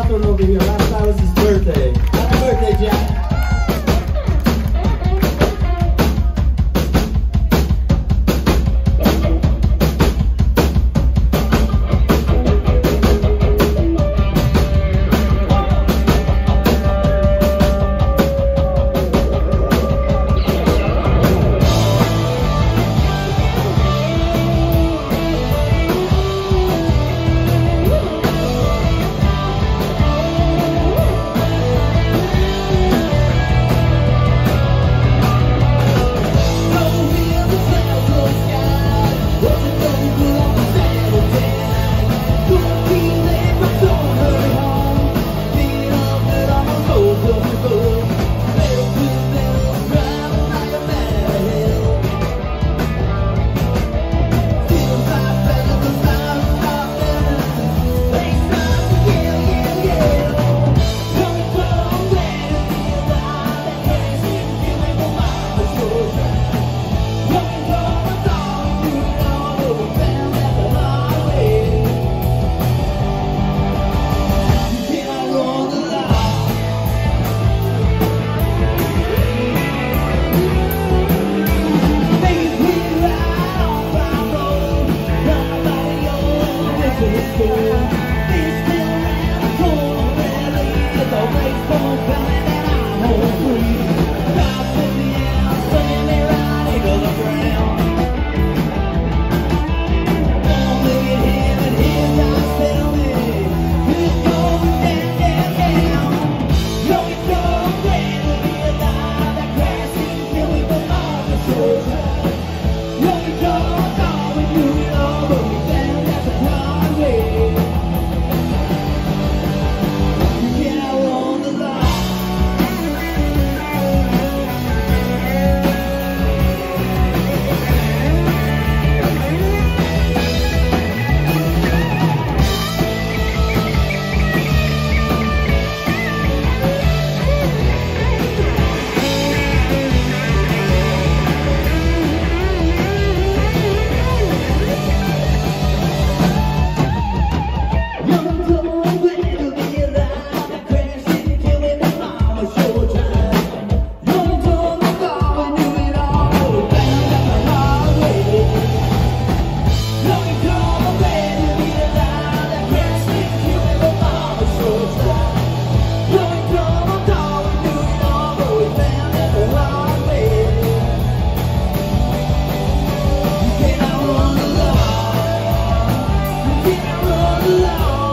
zapatos los violantes. Whoa.